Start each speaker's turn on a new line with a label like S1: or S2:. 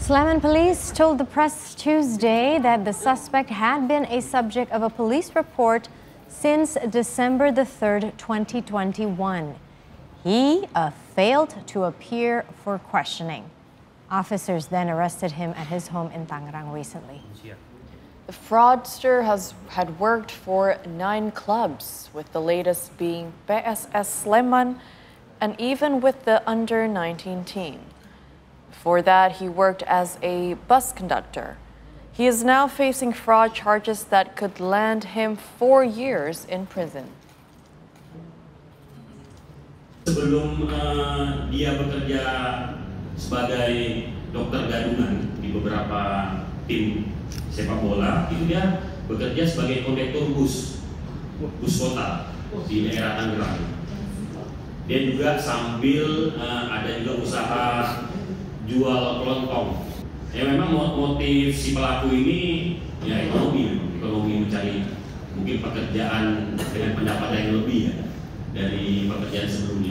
S1: Sleman police told the press Tuesday that the suspect had been a subject of a police report since December the 3rd, 2021. He uh, failed to appear for questioning. Officers then arrested him at his home in Tangerang recently.
S2: The fraudster has had worked for nine clubs, with the latest being PSS Sleman and even with the under 19 team. Before that, he worked as a bus conductor. He is now facing fraud charges that could land him four years in prison.
S3: Sebelum uh, dia bekerja sebagai dokter gadungan di beberapa tim sepak bola, itu dia bekerja sebagai kondektur bus, bus kota di daerah Tangerang. Dia juga sambil uh, ada juga usaha jual kelontong. Ya memang motif si pelaku ini ya ekonomi, ekonomi mencari mungkin pekerjaan dengan pendapatan yang lebih ya dari pekerjaan sebelumnya.